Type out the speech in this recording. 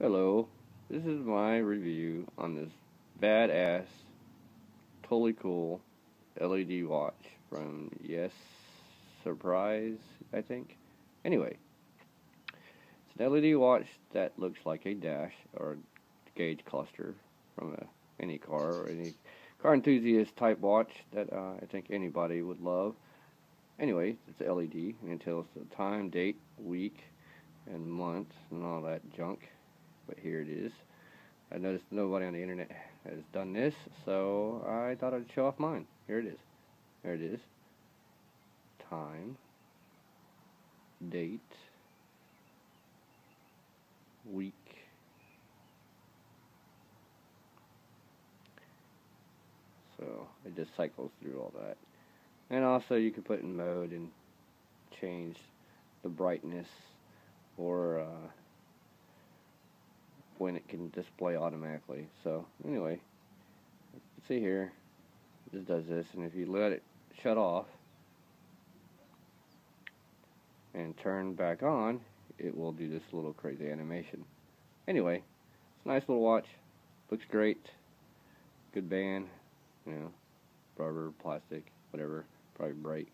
Hello, this is my review on this badass, totally cool LED watch from Yes Surprise, I think. Anyway, it's an LED watch that looks like a dash or gauge cluster from a, any car or any car enthusiast type watch that uh, I think anybody would love. Anyway, it's LED and it tells the time, date, week, and month and all that junk but here it is. I noticed nobody on the internet has done this, so I thought I'd show off mine. Here it is. There it is. Time, date, week, so it just cycles through all that. And also you can put in mode and change the brightness or uh, when it can display automatically. So anyway, see here, just does this, and if you let it shut off and turn back on, it will do this little crazy animation. Anyway, it's a nice little watch, looks great, good band, you know, rubber, plastic, whatever, probably bright.